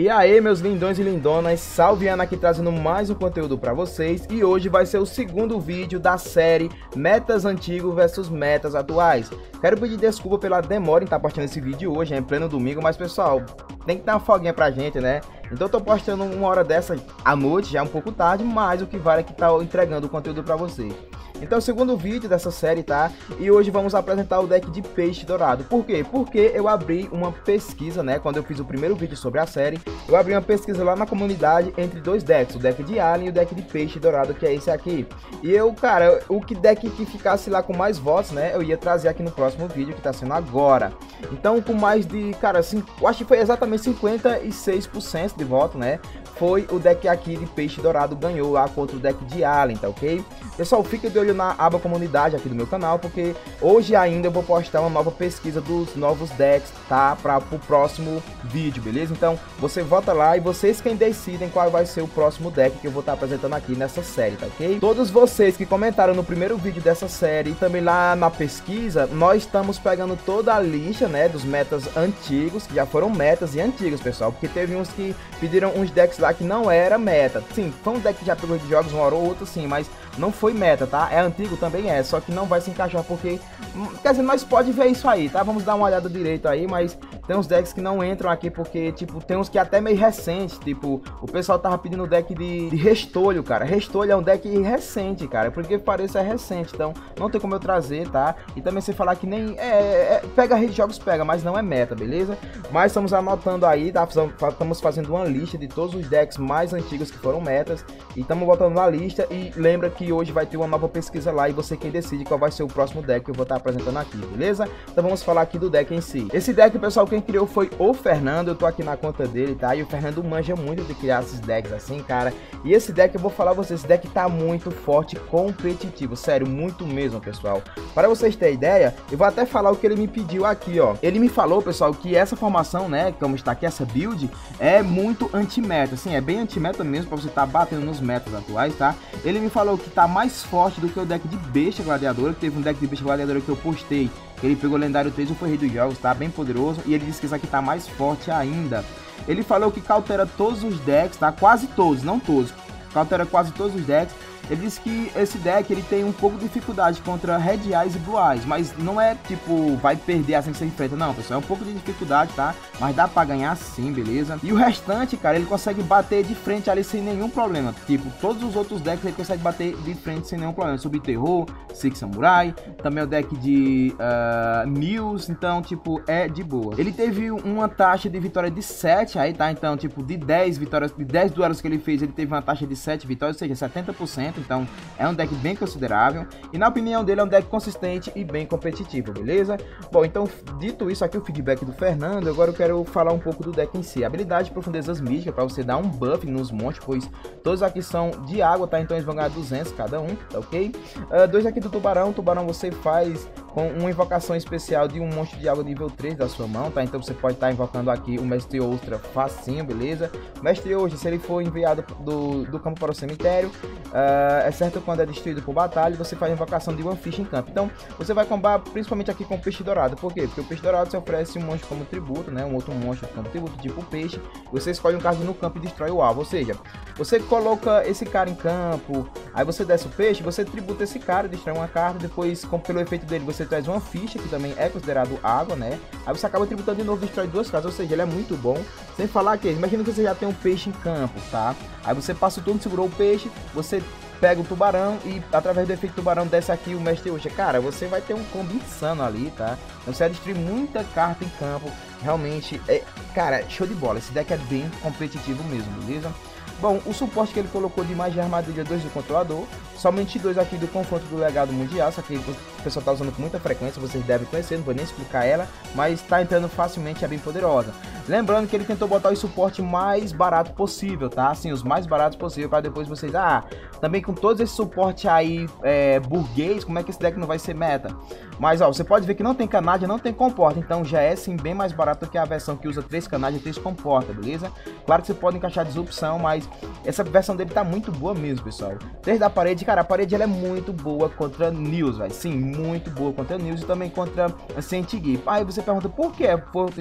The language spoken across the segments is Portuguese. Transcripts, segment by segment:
E aí, meus lindões e lindonas, Salviana aqui trazendo mais um conteúdo para vocês e hoje vai ser o segundo vídeo da série Metas Antigos versus Metas Atuais. Quero pedir desculpa pela demora em estar tá postando esse vídeo hoje, é em pleno domingo, mas pessoal, tem que dar uma folguinha pra gente, né? Então eu tô postando uma hora dessa à noite, já é um pouco tarde, mas o que vale é que tá entregando o conteúdo para vocês. Então, segundo vídeo dessa série, tá? E hoje vamos apresentar o deck de peixe dourado. Por quê? Porque eu abri uma pesquisa, né? Quando eu fiz o primeiro vídeo sobre a série, eu abri uma pesquisa lá na comunidade entre dois decks, o deck de alien e o deck de peixe dourado, que é esse aqui. E eu, cara, o que deck que ficasse lá com mais votos, né? Eu ia trazer aqui no próximo vídeo, que tá sendo agora. Então, com mais de, cara, assim, eu acho que foi exatamente 56% de voto, né? Foi o deck aqui de peixe dourado ganhou lá contra o deck de alien, tá ok? Pessoal, fica de olho na aba comunidade aqui do meu canal, porque hoje ainda eu vou postar uma nova pesquisa dos novos decks, tá? Para o próximo vídeo, beleza? Então, você vota lá e vocês quem decidem qual vai ser o próximo deck que eu vou estar apresentando aqui nessa série, tá ok? Todos vocês que comentaram no primeiro vídeo dessa série e também lá na pesquisa, nós estamos pegando toda a lista, né, dos metas antigos, que já foram metas e antigos, pessoal, porque teve uns que pediram uns decks lá que não era meta. Sim, foi um deck que já pegou de jogos uma hora ou outra, sim, mas não foi meta, tá? É antigo também é, só que não vai se encaixar porque... Hum, quer dizer, nós pode ver isso aí, tá? Vamos dar uma olhada direito aí, mas tem uns decks que não entram aqui porque, tipo, tem uns que é até meio recentes, tipo, o pessoal tava pedindo deck de, de restolho, cara. Restolho é um deck recente, cara, porque pareça é recente, então não tem como eu trazer, tá? E também você falar que nem... É, é, pega rede de jogos, pega, mas não é meta, beleza? Mas estamos anotando aí, tá? Estamos fazendo uma lista de todos os decks mais antigos que foram metas e estamos botando na lista e lembra que hoje vai ter uma nova pesquisa lá e você quem decide qual vai ser o próximo deck que eu vou estar apresentando aqui, beleza? Então vamos falar aqui do deck em si. Esse deck, pessoal, quem criou foi o Fernando, eu tô aqui na conta dele, tá? E o Fernando manja muito de criar esses decks assim, cara. E esse deck, eu vou falar pra vocês, esse deck tá muito forte competitivo, sério, muito mesmo, pessoal. Para vocês terem ideia, eu vou até falar o que ele me pediu aqui, ó. Ele me falou, pessoal, que essa formação, né, como está aqui, essa build, é muito anti-meta, assim, é bem anti-meta mesmo, pra você estar tá batendo nos metas atuais, tá? Ele me falou que tá mais forte do que o deck de besta gladiadora, teve um deck de besta gladiadora que eu postei, ele pegou o lendário 3 e foi rei dos jogos, tá? Bem poderoso, e ele disse que isso aqui tá mais forte ainda. Ele falou que cautera todos os decks, tá? Quase todos, não todos. Cautera quase todos os decks ele disse que esse deck ele tem um pouco de dificuldade contra Red Eyes e Blue Eyes, mas não é tipo, vai perder assim que você enfrenta, não, pessoal. É um pouco de dificuldade, tá? Mas dá pra ganhar sim, beleza? E o restante, cara, ele consegue bater de frente ali sem nenhum problema. Tipo, todos os outros decks ele consegue bater de frente sem nenhum problema. Sobre Terror, Six Samurai, também o deck de uh, News, então, tipo, é de boa. Ele teve uma taxa de vitória de 7 aí, tá? Então, tipo, de 10 vitórias, de 10 duelos que ele fez, ele teve uma taxa de 7 vitórias, ou seja, 70% então é um deck bem considerável. E na opinião dele é um deck consistente e bem competitivo, beleza? Bom, então dito isso aqui, o feedback do Fernando, agora eu quero falar um pouco do deck em si. Habilidade de profundezas místicas para você dar um buff nos monstros, pois todos aqui são de água, tá? Então eles vão ganhar 200 cada um, tá ok? Uh, dois aqui do tubarão, tubarão você faz com uma invocação especial de um monstro de água nível 3 da sua mão, tá? Então você pode estar tá invocando aqui o Mestre Ostra facinho, beleza? Mestre Ostra, se ele for enviado do, do campo para o cemitério, uh, é certo quando é destruído por batalha, você faz a invocação de One Fish em campo. Então, você vai combar principalmente aqui com o peixe dourado. Por quê? Porque o peixe dourado você oferece um monstro como tributo, né? Um outro monstro como tributo, tipo peixe. Você escolhe um card no campo e destrói o alvo. Ou seja, você coloca esse cara em campo, aí você desce o peixe, você tributa esse cara, destrói uma carta, depois, como pelo efeito dele, você traz uma ficha, que também é considerado água, né? Aí você acaba tributando de novo, destrói duas cartas, ou seja, ele é muito bom. Sem falar que, imagina que você já tem um peixe em campo, tá? Aí você passa o turno, segurou o peixe, você pega o tubarão e através do efeito tubarão desce aqui o mestre Ucha. Cara, você vai ter um combo insano ali, tá? Então você vai destruir muita carta em campo. Realmente, é, cara, show de bola. Esse deck é bem competitivo mesmo, beleza? Bom, o suporte que ele colocou de magia armadilha 2 do controlador, somente dois aqui do confronto do legado mundial, só que o pessoal está usando com muita frequência, vocês devem conhecer, não vou nem explicar ela, mas está entrando facilmente, é bem poderosa. Lembrando que ele tentou botar o suporte mais barato possível, tá? Assim, os mais baratos possível, para depois vocês, ah, também com todo esse suporte aí é, burguês, como é que esse deck não vai ser meta? Mas, ó, você pode ver que não tem canádia, não tem comporta, então já é sim bem mais barato que a versão que usa três canádias e três comporta, beleza? Claro que você pode encaixar desopção, mas essa versão dele tá muito boa mesmo, pessoal. Desde a parede, cara, a parede ela é muito boa contra News, velho. Sim, muito boa contra News e também contra Saint Aí você pergunta por que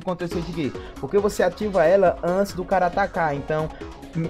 contra Saint Porque você ativa ela antes do cara atacar. Então,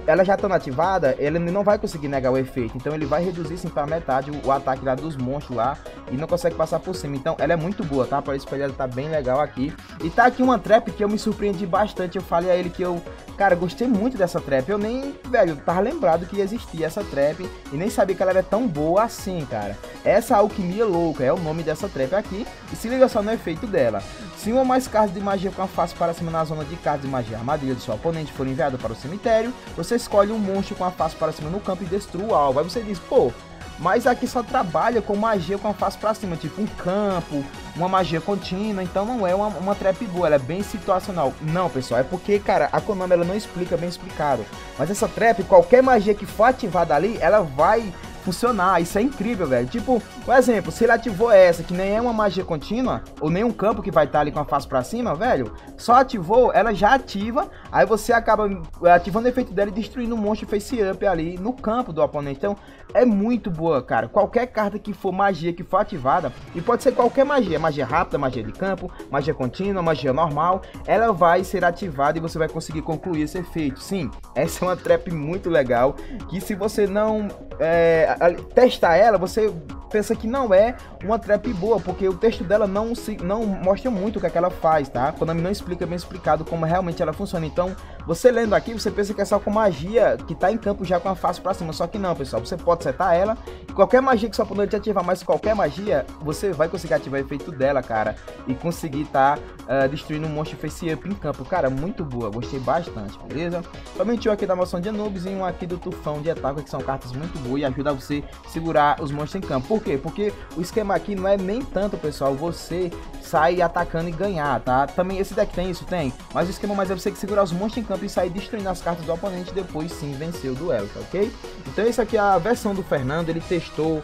ela já estando ativada, ele não vai conseguir negar o efeito. Então ele vai reduzir sim para metade o, o, ataque lá dos monstros lá e não consegue passar por cima. Então ela é muito boa, tá? Para isso ela tá bem legal aqui. E tá aqui uma trap que eu me surpreendi bastante. Eu falei a ele que eu, cara, gostei muito dessa trap. Eu nem, velho, tava lembrado que existia essa trap e nem sabia que ela era tão boa assim, cara. Essa alquimia louca é o nome dessa trap aqui. E se liga só no efeito dela. Se uma mais cartas de magia com a face para cima na zona de cartas de magia armadilha do seu oponente for enviado para o cemitério, você escolhe um monstro com a face para cima no campo e destrua o alvo. Aí você diz, pô, mas aqui só trabalha com magia com a face para cima, tipo um campo, uma magia contínua, então não é uma, uma trap boa, ela é bem situacional. Não, pessoal, é porque, cara, a Konami ela não explica bem explicado. Mas essa trap, qualquer magia que for ativada ali, ela vai funcionar. Isso é incrível, velho. Tipo, por exemplo, se ele ativou essa, que nem é uma magia contínua, ou nem um campo que vai estar tá ali com a face pra cima, velho, só ativou, ela já ativa, aí você acaba ativando o efeito dela e destruindo um monstro face up ali no campo do oponente. Então, é muito boa, cara. Qualquer carta que for magia que for ativada, e pode ser qualquer magia, magia rápida, magia de campo, magia contínua, magia normal, ela vai ser ativada e você vai conseguir concluir esse efeito. Sim, essa é uma trap muito legal, que se você não é, testar ela, você pensa que não é uma trap boa, porque o texto dela não se não mostra muito o que, é que ela faz, tá? Quando não explica bem explicado como realmente ela funciona. Então, você lendo aqui, você pensa que é só com magia que tá em campo já com a face pra cima. Só que não, pessoal. Você pode setar ela. Qualquer magia que seu oponente ativar, mas qualquer magia, você vai conseguir ativar o efeito dela, cara. E conseguir tá uh, destruindo um monstro face up em campo. Cara, muito boa. Gostei bastante, beleza? Somente um aqui da moção de Anubis e um aqui do Tufão de Etaca, que são cartas muito boas e ajudam você a segurar os monstros em campo. Por quê? Porque o esquema aqui não é nem tanto, pessoal, você sair atacando e ganhar, tá? Também esse deck tem isso? Tem. Mas o esquema mais é você que segurar os monstros em campo e sair destruindo as cartas do oponente depois sim vencer o duelo, tá ok? Então esse aqui é a versão do Fernando, ele testou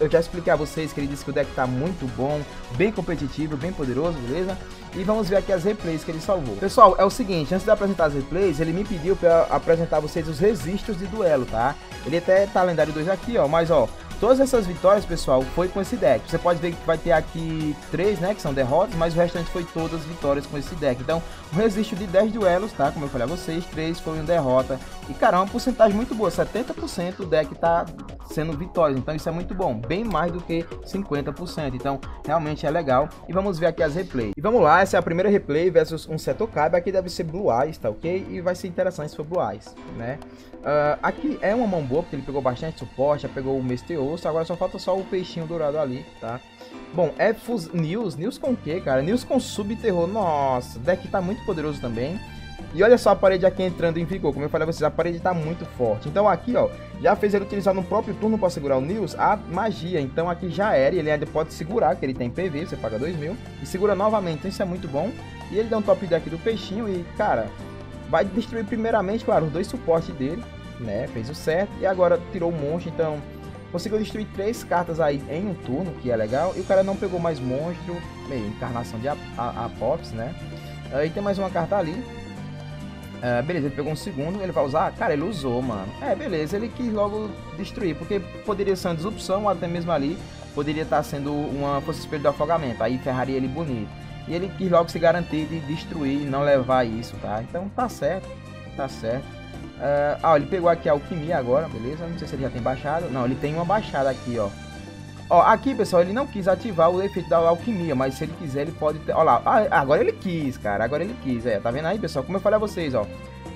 eu já expliquei a vocês que ele disse que o deck tá muito bom, bem competitivo, bem poderoso, beleza? E vamos ver aqui as replays que ele salvou. Pessoal, é o seguinte, antes de apresentar as replays, ele me pediu para apresentar a vocês os registros de duelo, tá? Ele até tá lendário 2 aqui, ó, mas ó, Todas essas vitórias, pessoal, foi com esse deck. Você pode ver que vai ter aqui três, né, que são derrotas, mas o restante foi todas vitórias com esse deck. Então, o registro de 10 duelos, tá? Como eu falei a vocês, 3 foi uma derrota. E, cara, é uma porcentagem muito boa. 70% do deck tá sendo vitórias. Então, isso é muito bom. Bem mais do que 50%. Então, realmente é legal. E vamos ver aqui as replays. E vamos lá, essa é a primeira replay versus um Setokabe. Aqui deve ser Blue Eyes, tá ok? E vai ser interessante se for Blue Eyes, né? Uh, aqui é uma mão boa, porque ele pegou bastante suporte, já pegou o Agora só falta só o peixinho dourado ali, tá? Bom, é Fus News, News com o que, cara? News com Subterror, nossa, deck tá muito poderoso também. E olha só a parede aqui entrando em vigor, como eu falei a vocês, a parede tá muito forte. Então aqui, ó, já fez ele utilizar no próprio turno para segurar o News a magia. Então aqui já era, ele ainda pode segurar, que ele tem PV, você paga 2 mil, e segura novamente, então isso é muito bom. E ele dá um top deck do peixinho e, cara, vai destruir primeiramente, claro, os dois suportes dele, né? Fez o certo e agora tirou o monstro, então conseguiu destruir três cartas aí em um turno, que é legal. E o cara não pegou mais monstro, meio encarnação de Apophis, né? Aí tem mais uma carta ali. Uh, beleza, ele pegou um segundo, ele vai usar? Cara, ele usou, mano. É, beleza, ele quis logo destruir, porque poderia ser uma disrupção, ou até mesmo ali poderia estar sendo uma força espelho do afogamento, aí ferraria ele bonito. E ele quis logo se garantir de destruir e não levar isso, tá? Então tá certo, tá certo. Uh, ah, ele pegou aqui a alquimia agora, beleza? Não sei se ele já tem baixado. Não, ele tem uma baixada aqui, ó. Ó, aqui, pessoal, ele não quis ativar o efeito da alquimia, mas se ele quiser, ele pode ter... Ó lá, ah, agora ele quis, cara, agora ele quis, é, tá vendo aí, pessoal? Como eu falei a vocês, ó.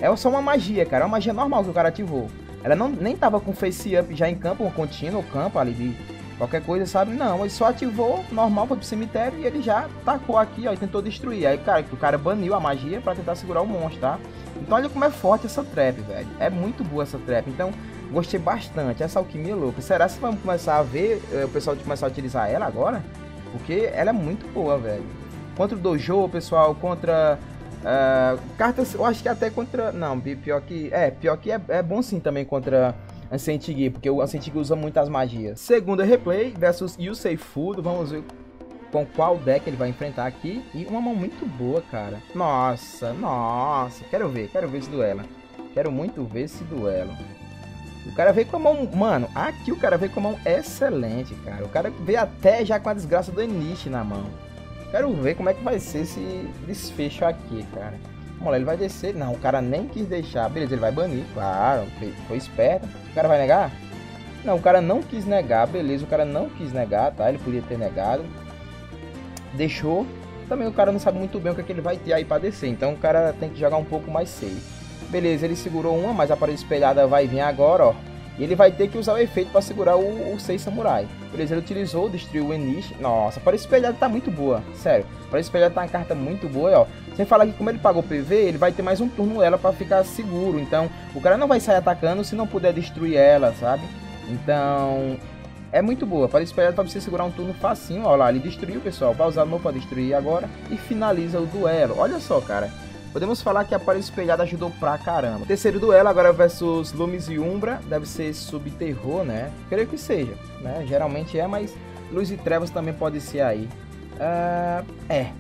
É só uma magia, cara, é uma magia normal que o cara ativou. Ela não, nem tava com face up já em campo, um contínuo, campo ali de qualquer coisa, sabe? Não, ele só ativou normal, foi pro cemitério e ele já tacou aqui, ó, e tentou destruir. Aí, cara, o cara baniu a magia para tentar segurar o monstro, tá? Então olha como é forte essa trap, velho. É muito boa essa trap. Então, gostei bastante. Essa alquimia é louca. Será que vamos começar a ver eh, o pessoal começar a utilizar ela agora? Porque ela é muito boa, velho. Contra o Dojo, pessoal, contra uh, cartas, eu acho que até contra, não, pior que, é, pior que é, é bom sim também contra Ancient porque o Ancient usa muitas magias. Segunda replay versus Yusei Fudo, vamos ver com qual deck ele vai enfrentar aqui. E uma mão muito boa, cara. Nossa, nossa. Quero ver, quero ver esse duelo. Quero muito ver esse duelo. O cara veio com a mão. Mano, aqui o cara veio com a mão excelente, cara. O cara veio até já com a desgraça do Enish na mão. Quero ver como é que vai ser esse desfecho aqui, cara. Lá, ele vai descer. Não, o cara nem quis deixar. Beleza, ele vai banir. Claro, foi esperto. O cara vai negar? Não, o cara não quis negar. Beleza, o cara não quis negar, tá? Ele podia ter negado. Deixou. Também o cara não sabe muito bem o que, é que ele vai ter aí pra descer. Então o cara tem que jogar um pouco mais safe. Beleza, ele segurou uma, mas a parede espelhada vai vir agora, ó. E ele vai ter que usar o efeito para segurar o, o Seis Samurai. Beleza, ele utilizou, destruiu o Enish. Nossa, a parede espelhada tá muito boa. Sério, a parede espelhada tá uma carta muito boa, ó. Sem falar que como ele pagou PV, ele vai ter mais um turno ela para ficar seguro. Então, o cara não vai sair atacando se não puder destruir ela, sabe? Então, é muito boa. Para espelhada para você segurar um turno facinho. Ó lá, ele destruiu, pessoal. Vai usar novo para destruir agora. E finaliza o duelo. Olha só, cara. Podemos falar que a parede espelhada ajudou pra caramba. Terceiro duelo agora versus Lumes e Umbra. Deve ser subterror, né? Creio que seja, né? Geralmente é, mas Luz e Trevas também pode ser aí. Uh, é.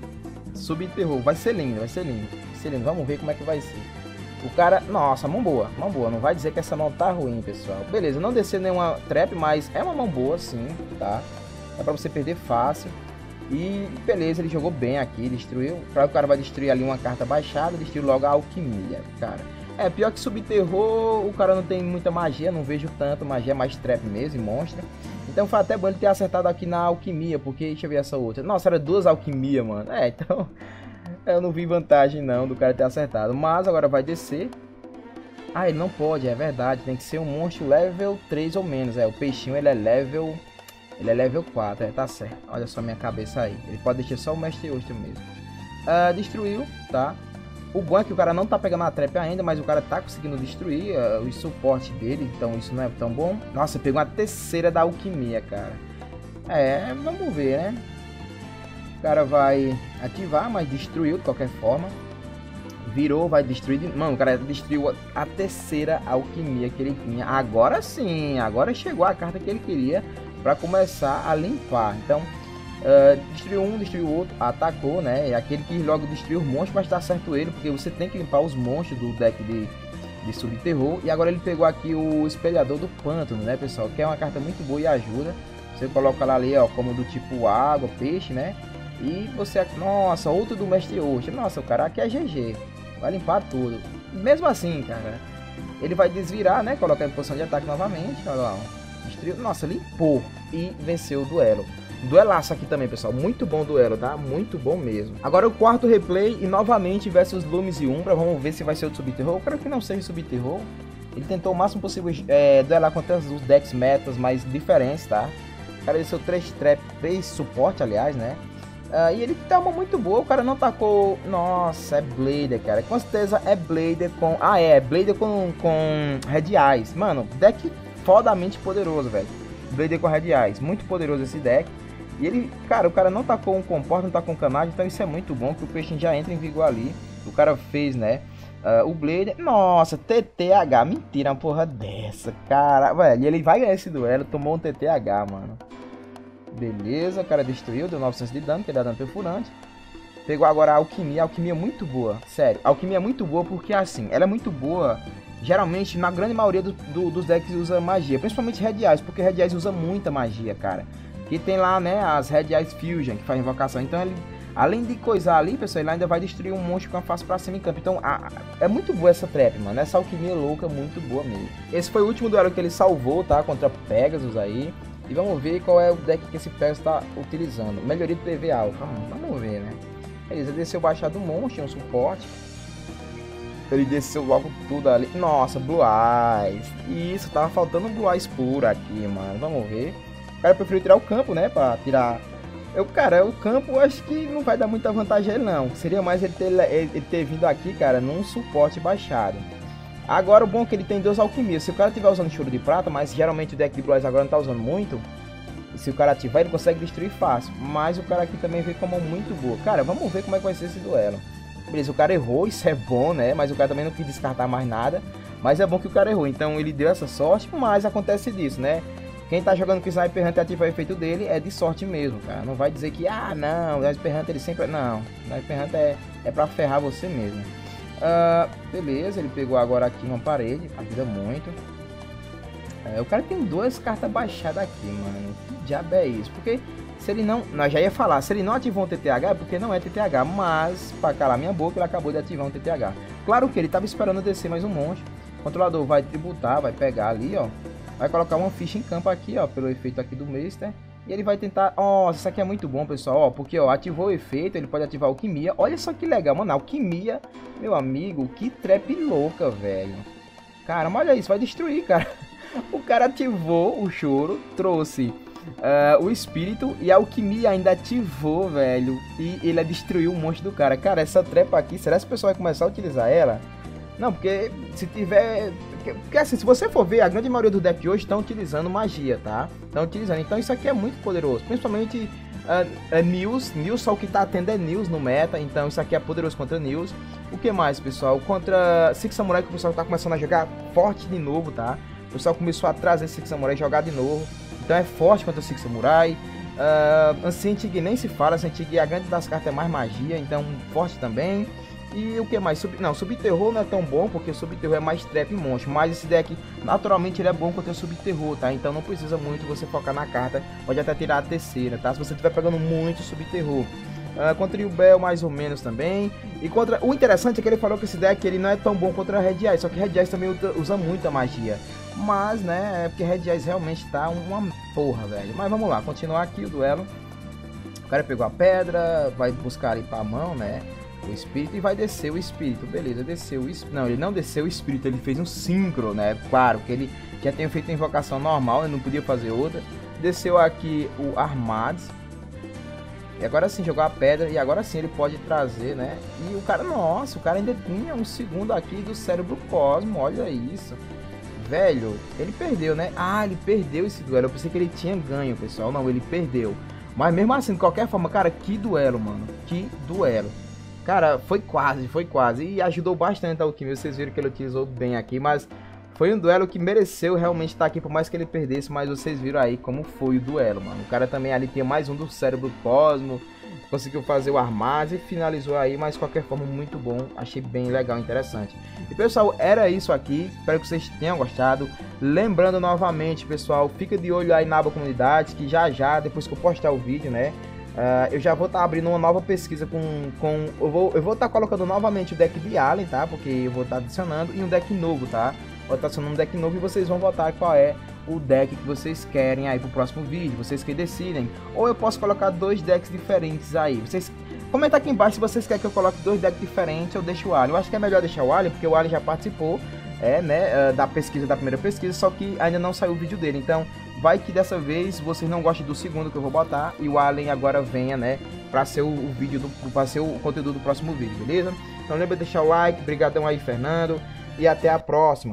Subterror. Vai ser lindo, vai ser lindo. Vai ser lindo. Vamos ver como é que vai ser. O cara... Nossa, mão boa. Mão boa. Não vai dizer que essa mão tá ruim, pessoal. Beleza, não descer nenhuma trap, mas é uma mão boa sim, tá? É pra você perder fácil. E beleza, ele jogou bem aqui, destruiu. Claro que o cara vai destruir ali uma carta baixada, destruiu logo a alquimia, cara. É, pior que subterror, o cara não tem muita magia, não vejo tanto, magia é mais trap mesmo, e monstro. Então foi até bom ele ter acertado aqui na alquimia, porque deixa eu ver essa outra. Nossa, era duas alquimia, mano. É, então eu não vi vantagem não do cara ter acertado. Mas agora vai descer. Ah, ele não pode, é verdade, tem que ser um monstro level 3 ou menos. É, o peixinho ele é level ele é level 4, é, tá certo. Olha só minha cabeça aí. Ele pode deixar só o mestre Oster mesmo. Uh, destruiu, tá? O bom é que o cara não tá pegando a trap ainda, mas o cara tá conseguindo destruir uh, o suporte dele, então isso não é tão bom. Nossa, pegou a terceira da alquimia, cara. É, vamos ver, né? O cara vai ativar, mas destruiu de qualquer forma. Virou, vai destruir. Mano, o cara destruiu a terceira alquimia que ele tinha. Agora sim, agora chegou a carta que ele queria para começar a limpar. Então, uh, destruiu um, destruiu outro, atacou, né? É aquele que logo destruiu os monstros, mas tá certo ele, porque você tem que limpar os monstros do deck de, de subterror. E agora ele pegou aqui o espelhador do pântano, né, pessoal? Que é uma carta muito boa e ajuda. Você coloca lá ali, ó, como do tipo água, peixe, né? E você, nossa, outro do mestre hoje. Nossa, o cara aqui é GG. Vai limpar tudo. Mesmo assim, cara, ele vai desvirar, né? Colocar em posição de ataque novamente. Olha lá, ó. Destruiu, nossa, limpou e venceu o duelo. Duelaço aqui também, pessoal. Muito bom duelo, tá? Muito bom mesmo. Agora o quarto replay e novamente versus Lumes e Umbra. Vamos ver se vai ser o Subterror. Eu quero que não seja Subterror. Ele tentou o máximo possível é, duelar contra os decks metas mais diferentes, tá? O cara desceu 3 trap, 3 suporte, aliás, né? Uh, e ele tem uma muito boa, o cara não tacou. Nossa, é Blader, cara. Com certeza é Blader com. Ah, é, Blader com, com Red Eyes. Mano, deck fodamente poderoso, velho. Blader com Red Eyes, muito poderoso esse deck. E ele, cara, o cara não tá com um comporta, não tá com canagem, então isso é muito bom, que o peixe já entra em vigor ali. O cara fez, né? Uh, o Blader, nossa, TTH, mentira, uma porra dessa, cara, velho, ele vai ganhar esse duelo, tomou um TTH, mano. Beleza, o cara destruiu, deu 900 de dano, que dá dano perfurante. Pegou agora a alquimia, alquimia é muito boa, sério, alquimia é muito boa porque assim, ela é muito boa geralmente, na grande maioria do, do, dos decks usa magia, principalmente Red Eyes, porque Red Eyes usa muita magia, cara. Que tem lá, né, as Red Eyes Fusion, que faz invocação. Então ele, além de coisar ali, pessoal, ele ainda vai destruir um monstro com a face pra cima em campo. Então a, é muito boa essa trap, mano. Essa alquimia louca, muito boa mesmo. Esse foi o último duelo que ele salvou, tá, contra Pegasus aí. E vamos ver qual é o deck que esse Pegasus está utilizando. Melhoria do PV Alpha. Vamos ver, né. Beleza, desceu baixado um monstro, um suporte. Ele desceu logo tudo ali. Nossa, Blue Eyes. Isso, tava faltando Blue Eyes puro aqui, mano. Vamos ver. O cara preferiu tirar o campo, né? Pra tirar... Eu, cara, o campo acho que não vai dar muita vantagem a ele, não. Seria mais ele ter, ele ter vindo aqui, cara, num suporte baixado. Agora, o bom é que ele tem dois alquimias. Se o cara estiver usando choro de prata, mas geralmente o deck de Blue Eyes agora não tá usando muito... Se o cara ativar, ele consegue destruir fácil. Mas o cara aqui também vem como muito boa. Cara, vamos ver como é que vai ser esse duelo. Beleza, o cara errou, isso é bom, né? Mas o cara também não quis descartar mais nada. Mas é bom que o cara errou. Então ele deu essa sorte, mas acontece disso, né? Quem tá jogando com o Sniper Hunter ativar o efeito dele é de sorte mesmo, cara. Não vai dizer que, ah, não, o Sniper Hunter ele sempre. Não, o Sniper Hunter é, é pra ferrar você mesmo. Uh, beleza, ele pegou agora aqui uma parede, ajuda muito. É, o cara tem duas cartas baixadas aqui, mano. Que diabo é isso? Porque se ele não... Nós já ia falar, se ele não ativou um TTH é porque não é TTH. Mas, para calar minha boca, ele acabou de ativar um TTH. Claro que ele tava esperando descer mais um monte. O controlador vai tributar, vai pegar ali, ó. Vai colocar uma ficha em campo aqui, ó, pelo efeito aqui do Meister. E ele vai tentar... Nossa, isso aqui é muito bom, pessoal, ó. Porque, ó, ativou o efeito, ele pode ativar alquimia. Olha só que legal, mano. Alquimia, meu amigo, que trap louca, velho. Caramba, olha isso, vai destruir, cara. O cara ativou o choro, trouxe uh, o espírito e a alquimia ainda ativou, velho. E ele destruiu o monstro do cara. Cara, essa trepa aqui, será que o pessoal vai começar a utilizar ela? Não, porque se tiver. Porque, assim, se você for ver, a grande maioria do deck de hoje estão utilizando magia, tá? Estão utilizando. Então isso aqui é muito poderoso. Principalmente uh, uh, News. News só o que tá tendo é News no meta. Então isso aqui é poderoso contra News. O que mais, pessoal? Contra Six Samurai que o pessoal tá começando a jogar forte de novo, tá? O pessoal começou a trazer Six Samurai jogar de novo. Então é forte contra o Six Samurai. Uh, Ancentig nem se fala, Ancentig a grande das cartas é mais magia, então forte também. E o que mais? Sub... Não, Subterror não é tão bom, porque Subterror é mais trap e monstro. Mas esse deck, naturalmente, ele é bom contra o Subterror, tá? Então não precisa muito você focar na carta. Pode até tirar a terceira, tá? Se você estiver pegando muito Subterror. Uh, contra o Bell mais ou menos também. E contra. O interessante é que ele falou que esse deck ele não é tão bom contra Red Eyes. Só que Red Eyes também usa muita magia. Mas, né, é porque Red Eyes realmente tá uma porra, velho. Mas vamos lá, continuar aqui o duelo. O cara pegou a pedra, vai buscar ali pra mão, né? O espírito e vai descer o espírito. Beleza, desceu o espírito. Não, ele não desceu o espírito, ele fez um sincro, né? Claro, que ele já tem feito a invocação normal, ele não podia fazer outra. Desceu aqui o Armados. E agora sim jogou a pedra e agora sim ele pode trazer, né? E o cara, nossa, o cara ainda tinha um segundo aqui do cérebro cosmo, olha isso velho, ele perdeu, né? Ah, ele perdeu esse duelo. Eu pensei que ele tinha ganho, pessoal. Não, ele perdeu. Mas mesmo assim, de qualquer forma, cara, que duelo, mano. Que duelo. Cara, foi quase, foi quase. E ajudou bastante a Alquimia. Vocês viram que ele utilizou bem aqui, mas foi um duelo que mereceu realmente estar aqui, por mais que ele perdesse. Mas vocês viram aí como foi o duelo, mano. O cara também ali tinha mais um do cérebro Cosmo conseguiu fazer o armazém e finalizou aí, mas de qualquer forma muito bom, achei bem legal, interessante. E pessoal, era isso aqui, espero que vocês tenham gostado. Lembrando novamente, pessoal, fica de olho aí na aba comunidade, que já já, depois que eu postar o vídeo, né, Uh, eu já vou estar tá abrindo uma nova pesquisa com. com eu vou eu vou estar tá colocando novamente o deck de Alien, tá? Porque eu vou estar tá adicionando e um deck novo, tá? Estar adicionando um deck novo e vocês vão votar qual é o deck que vocês querem aí pro próximo vídeo, vocês que decidem. Ou eu posso colocar dois decks diferentes aí. Vocês comenta aqui embaixo se vocês querem que eu coloque dois decks diferentes ou deixe o Alien. Eu acho que é melhor deixar o Alien, porque o Alien já participou é, né, ah, da pesquisa, da primeira pesquisa, só que ainda não saiu o vídeo dele. Então, vai que dessa vez vocês não gostem do segundo que eu vou botar e o Alien agora venha, né, para ser o vídeo do para ser o conteúdo do próximo vídeo, beleza? Então lembra de deixar o like, brigadão aí, Fernando, e até a próxima.